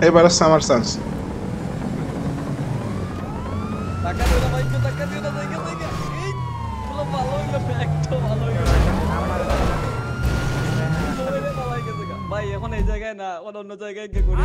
এবার হচ্ছে আমার চান্স ভাই এখন এই জায়গায় না অন্য জায়গায় গিয়ে করি